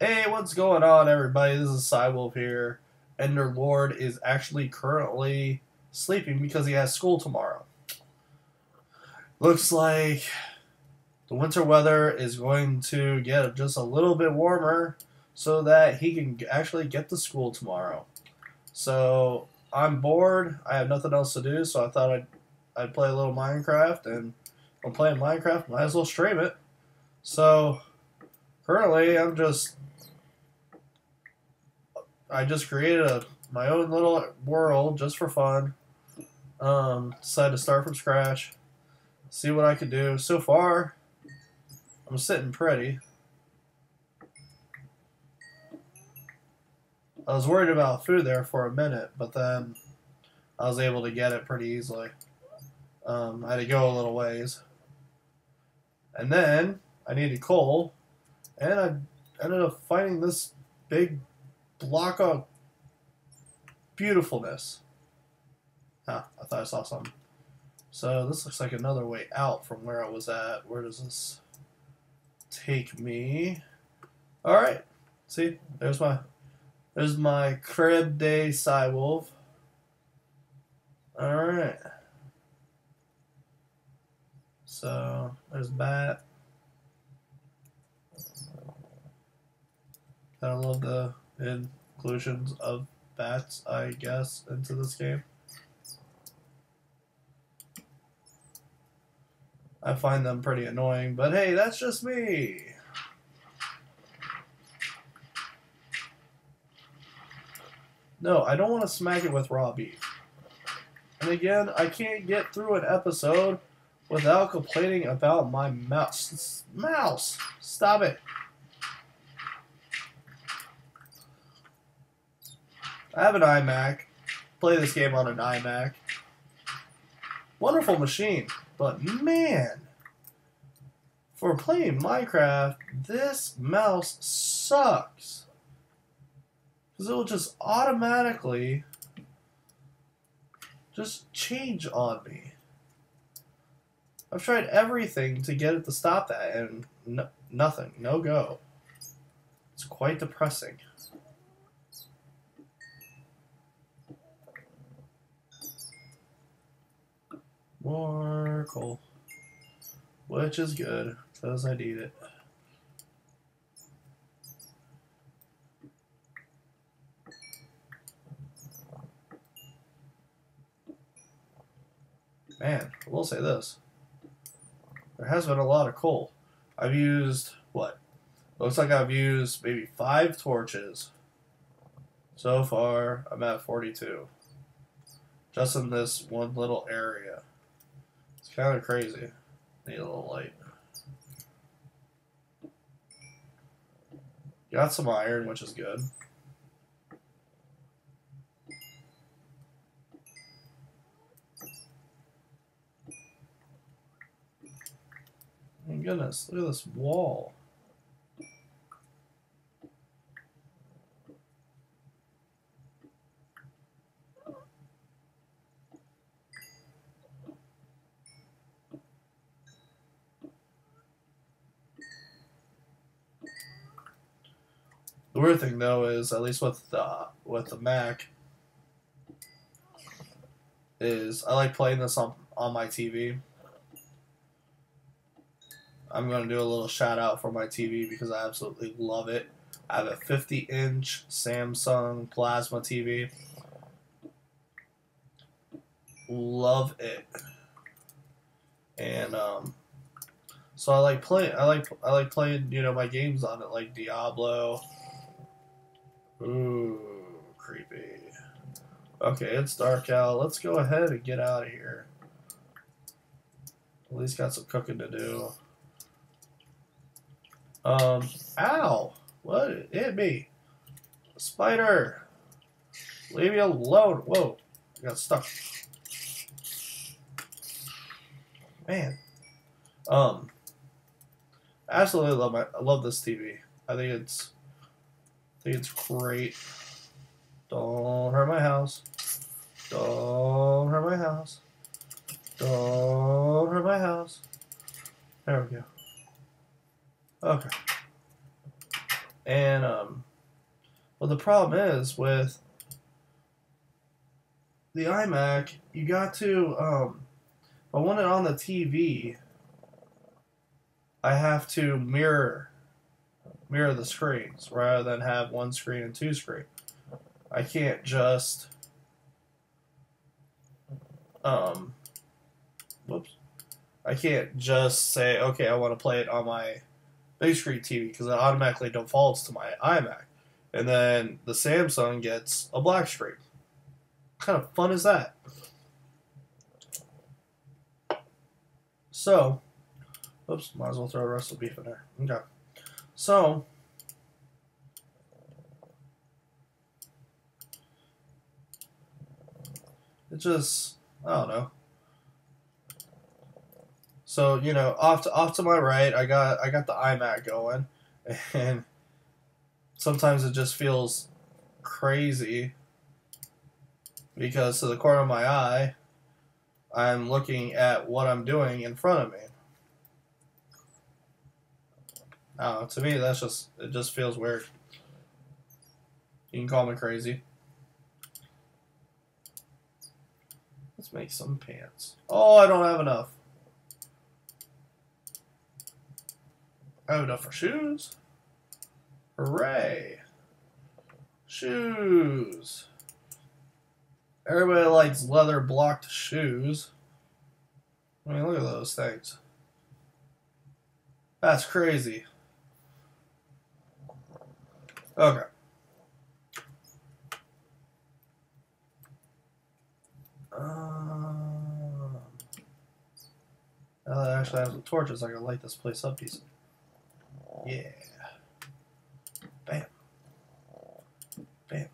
Hey, what's going on, everybody? This is Cywolve here. Ender Lord is actually currently sleeping because he has school tomorrow. Looks like the winter weather is going to get just a little bit warmer so that he can actually get to school tomorrow. So I'm bored. I have nothing else to do, so I thought I'd I'd play a little Minecraft, and I'm playing Minecraft. Might as well stream it. So currently, I'm just I just created a my own little world just for fun. Um, decided to start from scratch, see what I could do. So far, I'm sitting pretty. I was worried about food there for a minute, but then I was able to get it pretty easily. Um, I had to go a little ways. And then I needed coal, and I ended up finding this big block of beautifulness. Huh, I thought I saw something. So this looks like another way out from where I was at. Where does this take me? Alright. See, there's my there's my crib day Cywolve. Alright. So there's bat. I love the inclusions of bats, I guess, into this game. I find them pretty annoying, but hey, that's just me. No, I don't want to smack it with raw beef. And again, I can't get through an episode without complaining about my mouse. Mouse! Stop it. I have an iMac. Play this game on an iMac. Wonderful machine, but man, for playing Minecraft, this mouse sucks. Because it will just automatically just change on me. I've tried everything to get it to stop that, and no, nothing. No go. It's quite depressing. More coal. Which is good, because I need it. Man, I will say this. There has been a lot of coal. I've used, what? Looks like I've used maybe five torches. So far, I'm at 42. Just in this one little area. Kind of crazy. Need a little light. Got some iron, which is good. My goodness, look at this wall. The weird thing though is, at least with the with the Mac, is I like playing this on on my TV. I'm gonna do a little shout out for my TV because I absolutely love it. I have a 50 inch Samsung plasma TV. Love it. And um so I like playing I like I like playing, you know, my games on it like Diablo. Ooh, creepy. Okay, it's dark out. Let's go ahead and get out of here. At least got some cooking to do. Um, ow! What? It hit me. Spider! Leave me alone. Whoa. I got stuck. Man. Um, I absolutely love my, I love this TV. I think it's, it's great. Don't hurt my house. Don't hurt my house. Don't hurt my house. There we go. Okay. And um, well, the problem is with the iMac, you got to um, I want it on the TV, I have to mirror mirror the screens rather than have one screen and two screen. I can't just um whoops. I can't just say, okay, I want to play it on my big screen TV because it automatically defaults to my iMac. And then the Samsung gets a black screen. What kind of fun is that? So, oops, might as well throw a of beef in there. Okay. So, it just, I don't know. So you know, off to off to my right, I got I got the iMac going, and sometimes it just feels crazy because to the corner of my eye, I'm looking at what I'm doing in front of me. Oh, to me, that's just it. Just feels weird. You can call me crazy. Let's make some pants. Oh, I don't have enough. I have enough for shoes. Hooray! Shoes. Everybody likes leather blocked shoes. I mean, look at those things. That's crazy. Okay. Um, now that I actually have some torches, I can light this place up decent. Yeah. Bam. Bam.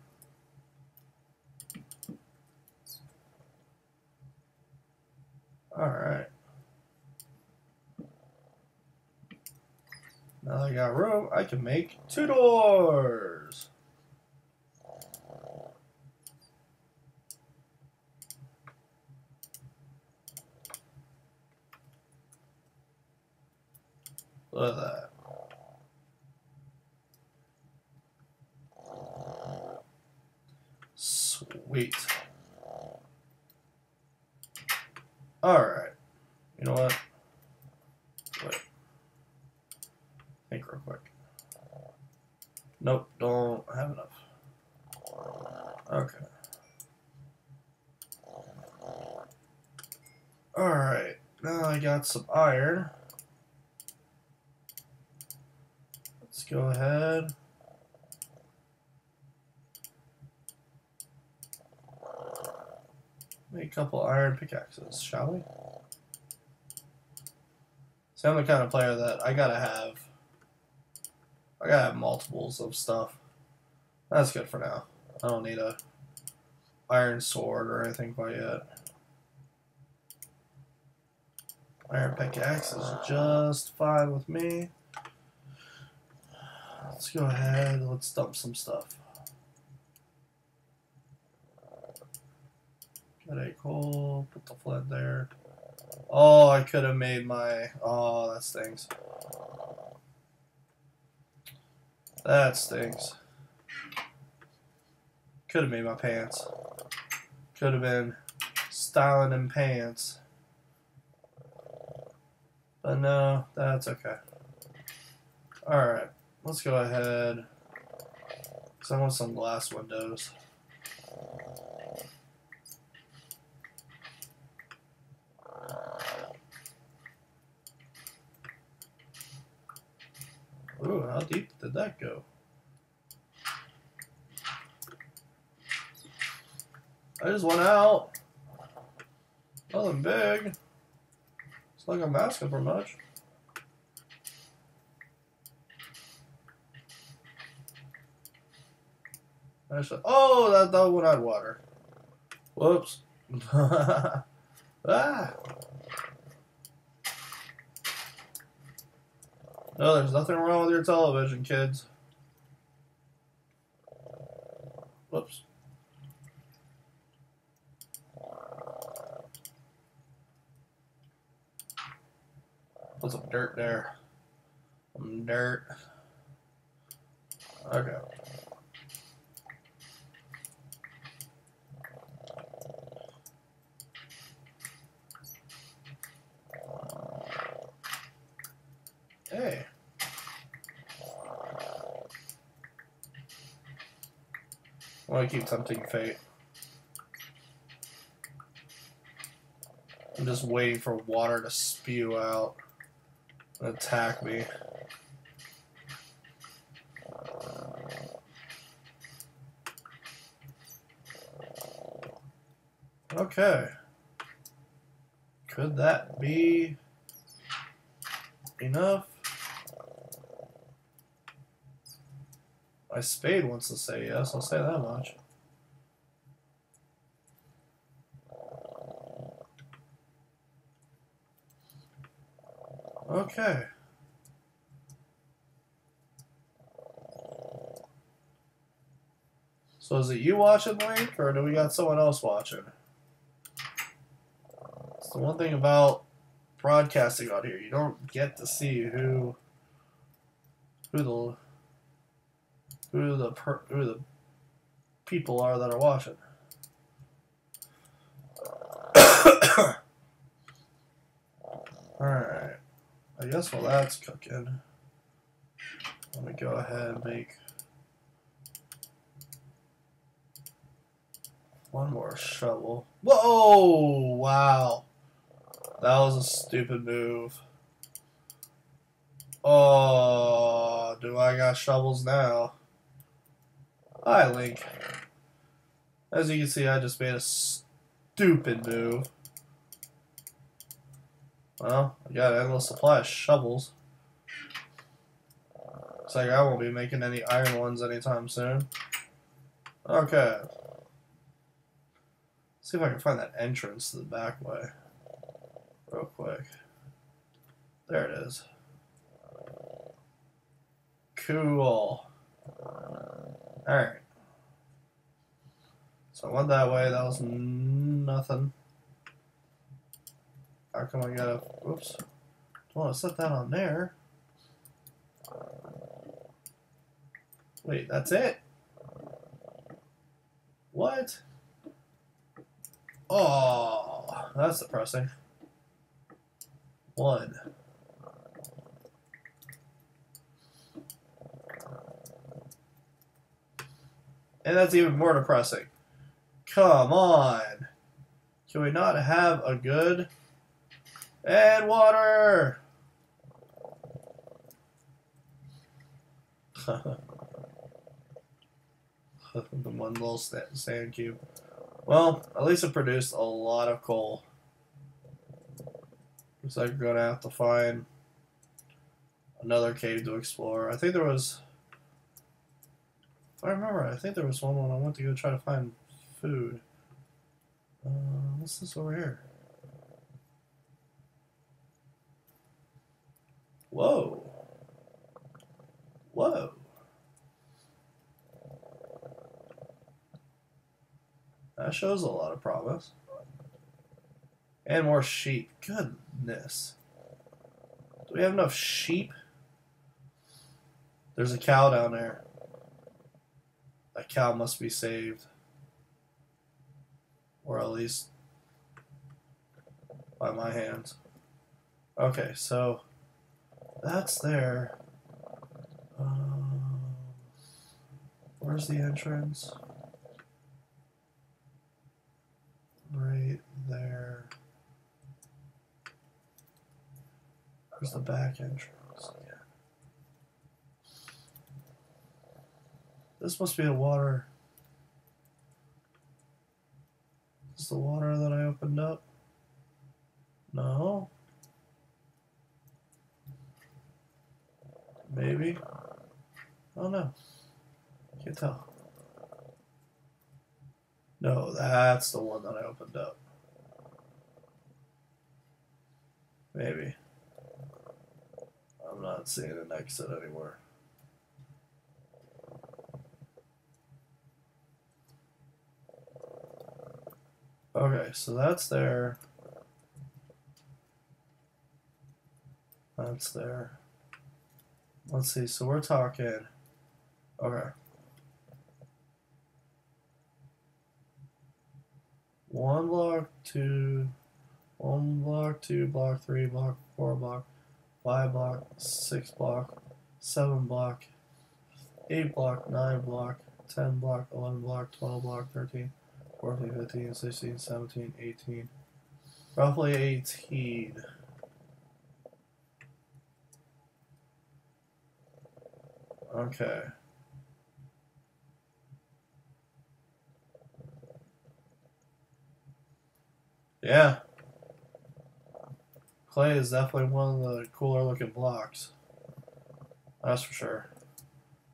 Alright. Now I got room, I can make two doors. Look at that. Sweet. Alright. You know what? Wait. Think real quick. Nope, don't have enough. Okay. Alright. Some iron. Let's go ahead. Make a couple iron pickaxes, shall we? See, I'm the kind of player that I gotta have. I gotta have multiples of stuff. That's good for now. I don't need a iron sword or anything quite yet. Iron pickaxe is just fine with me. Let's go ahead. Let's dump some stuff. Get a coal. Put the flint there. Oh, I could have made my. Oh, that stings. That stings. Could have made my pants. Could have been styling in pants. But no, that's okay. Alright, let's go ahead. Because I want some glass windows. Ooh, how deep did that go? I just went out. Nothing big. It's like I'm asking for much. I said, oh, that, that one had water. Whoops. ah. No, there's nothing wrong with your television, kids. Whoops. Put some dirt there. Some dirt. Okay. Hey. Want to keep tempting fate. I'm just waiting for water to spew out attack me. Okay. Could that be enough? My spade wants to say yes, I'll say that much. Okay. So is it you watching, Link, or do we got someone else watching? It's the one thing about broadcasting on here. You don't get to see who who the who the per, who the people are that are watching. All right. I guess while that's cooking, let me go ahead and make one more shovel. Whoa! Wow. That was a stupid move. Oh, do I got shovels now? Hi, Link. As you can see, I just made a stupid move. Well, I got endless supply of shovels. Looks like I won't be making any iron ones anytime soon. Okay. see if I can find that entrance to the back way. Real quick. There it is. Cool. Alright. So I went that way, that was nothing. How come I gotta, oops, don't want to set that on there. Wait, that's it? What? Oh, that's depressing. One. And that's even more depressing. Come on. Can we not have a good and water! the one little sand cube. Well, at least it produced a lot of coal. Looks like we're gonna have to find another cave to explore. I think there was, if I remember, I think there was one when I went to go try to find food. Uh, what's this over here? Whoa. Whoa. That shows a lot of promise. And more sheep. Goodness. Do we have enough sheep? There's a cow down there. That cow must be saved. Or at least by my hands. Okay, so that's there. Um, where's the entrance? Right there. Where's the back entrance? This must be the water. Is the water that I opened up? No. Maybe. Oh no. Can't tell. No, that's the one that I opened up. Maybe. I'm not seeing an exit anywhere. Okay, so that's there. That's there. Let's see, so we're talking Okay. One block, two, one block, two block, three block, four block, five block, six block, seven block, eight block, nine block, ten block, eleven block, twelve block, thirteen, fourteen, fifteen, sixteen, seventeen, eighteen. Roughly eighteen. Okay. Yeah. Clay is definitely one of the cooler looking blocks. That's for sure.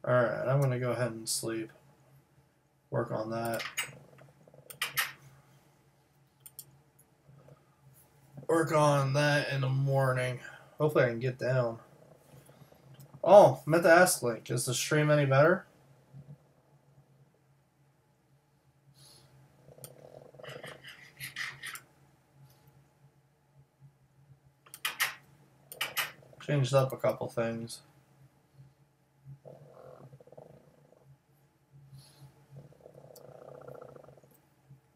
Alright, I'm going to go ahead and sleep. Work on that. Work on that in the morning. Hopefully I can get down. Oh, meant to ask Link, is the stream any better? Changed up a couple things.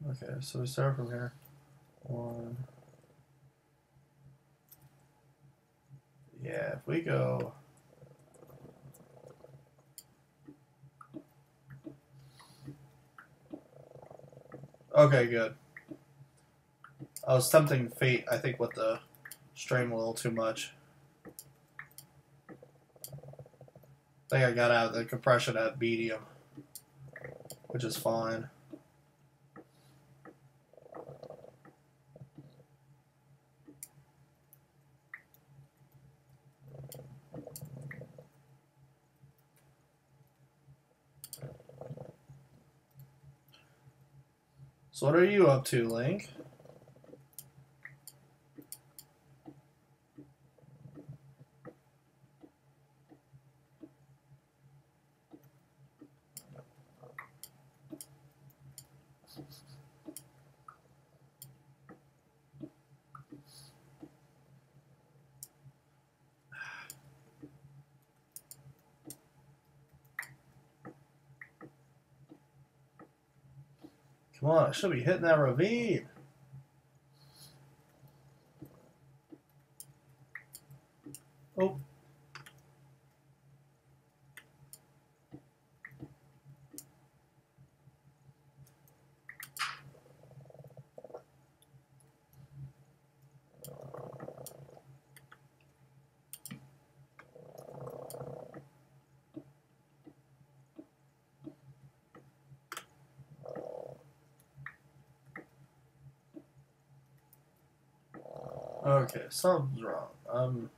Okay, so we start from here. One. Yeah, if we go. Okay, good. Oh, I was tempting fate, I think, with the stream a little too much. I think I got out of the compression at medium, which is fine. What are you up to, Link? Come on, I should be hitting that ravine. Oh. Okay, something's wrong. I'm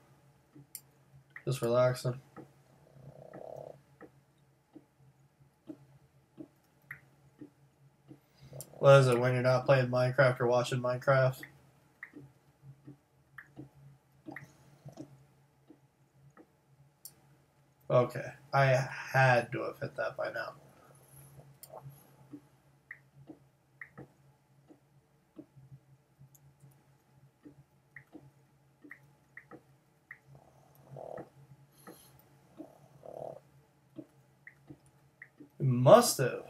just relaxing. What is it when you're not playing Minecraft or watching Minecraft? Okay, I had to have hit that by now. Must have.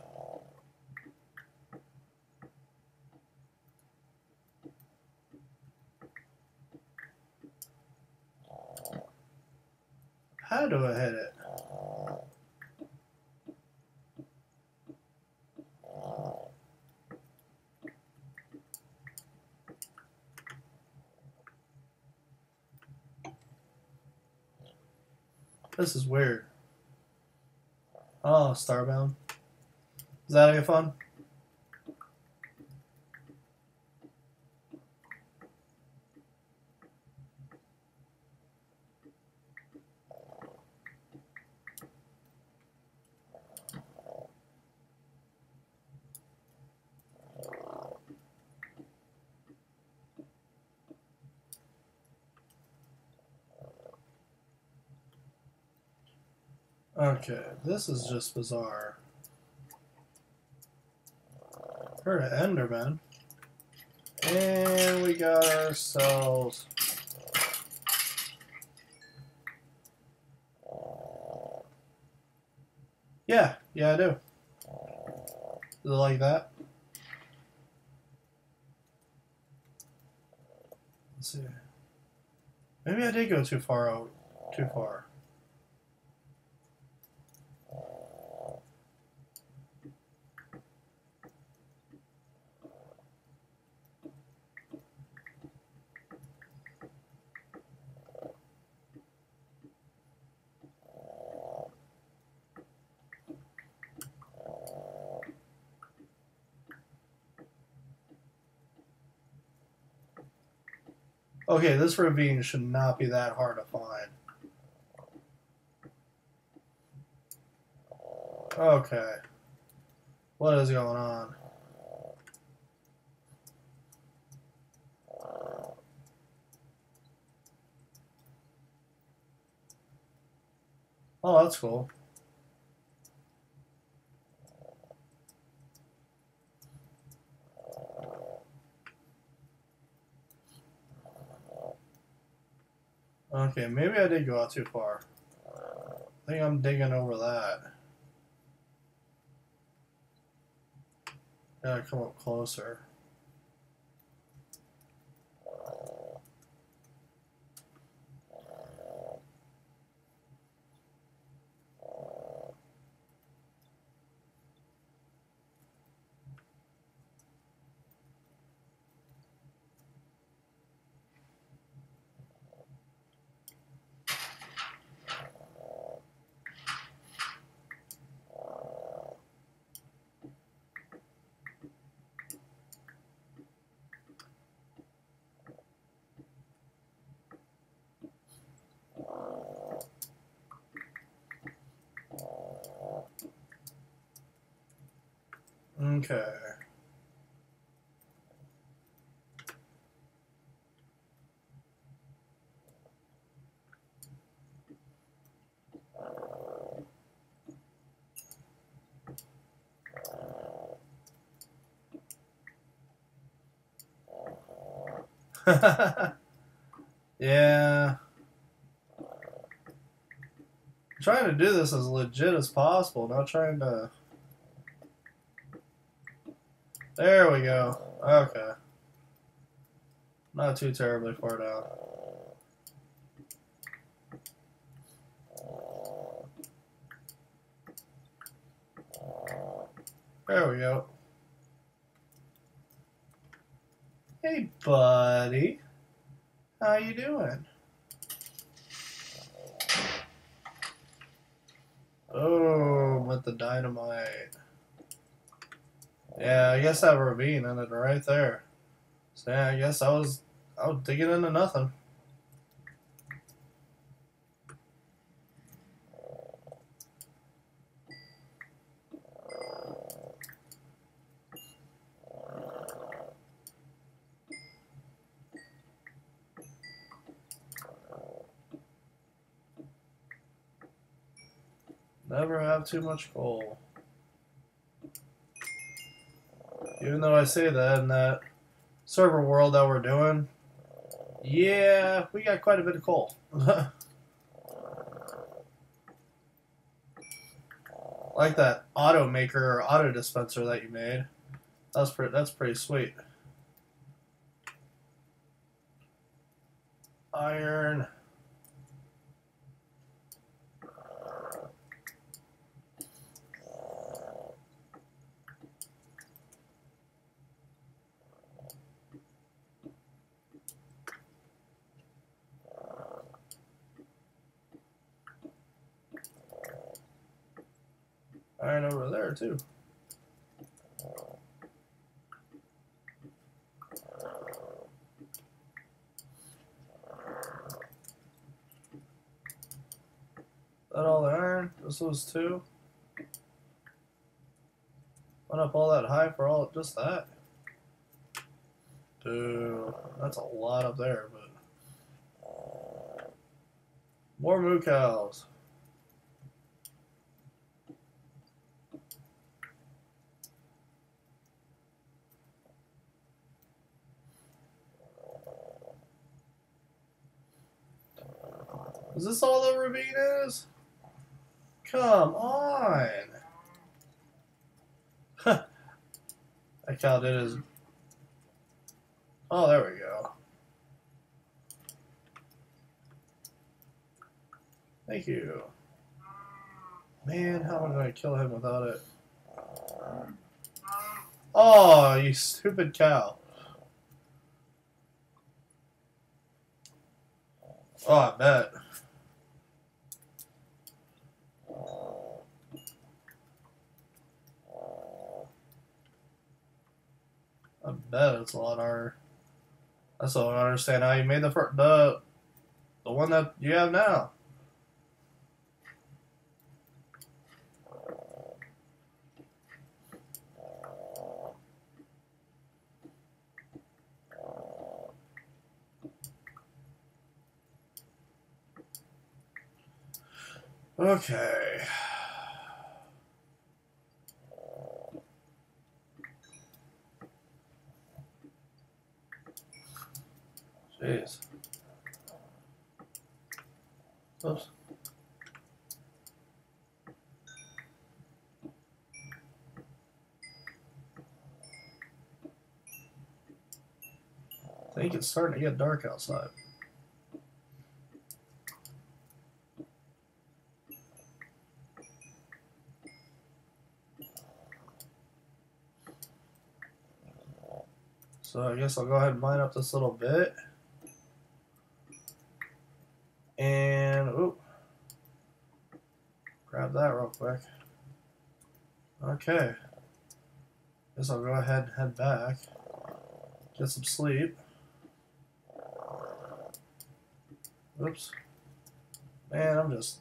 How do I hit it? This is weird. Oh, Starbound. Is that any fun? Okay, this is just bizarre. Heard an Enderman. And we got ourselves... Yeah, yeah, I do. Is it like that? Let's see. Maybe I did go too far out. Too far. Okay, this ravine should not be that hard to find. Okay. What is going on? Oh, that's cool. Okay, maybe I did go out too far. I think I'm digging over that. Gotta come up closer. Okay. yeah. I'm trying to do this as legit as possible, not trying to there we go. Okay. Not too terribly far down. There we go. Hey, buddy. How you doing? Oh, with the dynamite. Yeah, I guess that ravine ended right there. So yeah, I guess I was I was digging into nothing. Never have too much coal. Even though I say that in that server world that we're doing, yeah, we got quite a bit of coal. like that auto maker or auto dispenser that you made. That's pretty. That's pretty sweet. Iron. iron over there too. That all the iron? This was two? Went up all that high for all just that? Dude, that's a lot up there, but more moo cows. Is this all the ravine is? Come on. that cow did his. Oh, there we go. Thank you. Man, how am I going to kill him without it? Oh, you stupid cow. Oh, I bet. I it's a lot harder. I still don't understand how you made the fir- the the one that you have now. Okay. Jeez. Oops. I think it's starting to get dark outside. So I guess I'll go ahead and line up this little bit. And, oh, grab that real quick. Okay. Guess I'll go ahead and head back. Get some sleep. Man, I'm just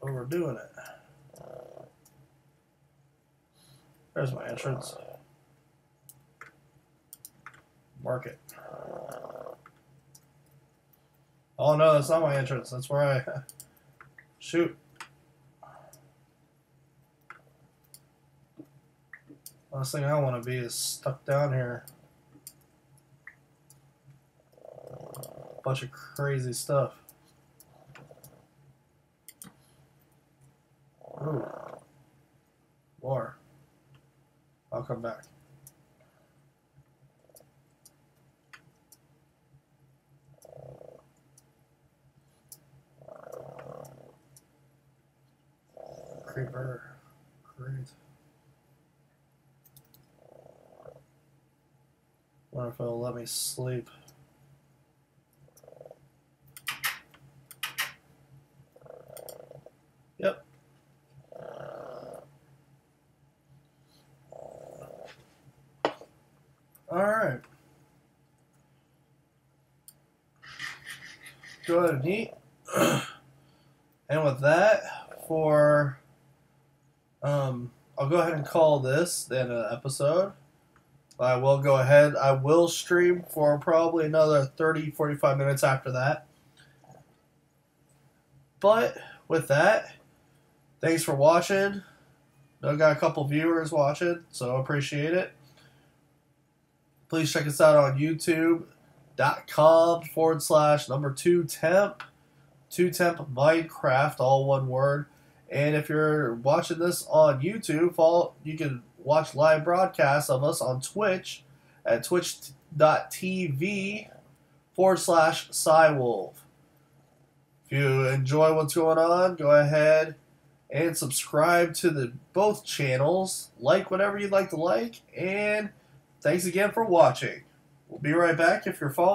overdoing it. There's my entrance. Mark it. Oh no, that's not my entrance. That's where I shoot. Last thing I want to be is stuck down here. Bunch of crazy stuff. Hmm. Ooh. More. I'll come back. Creeper. Great. Wonder if it'll let me sleep. Alright. Go ahead and eat. and with that, for um I'll go ahead and call this then an episode. I will go ahead. I will stream for probably another 30, 45 minutes after that. But with that, thanks for watching. I got a couple viewers watching, so appreciate it. Please check us out on youtube.com forward slash number two temp. Two temp Minecraft, all one word. And if you're watching this on YouTube, follow, you can watch live broadcasts of us on Twitch at twitch.tv forward slash Cywolve. If you enjoy what's going on, go ahead and subscribe to the both channels. Like whatever you'd like to like, and thanks again for watching. We'll be right back if you're following.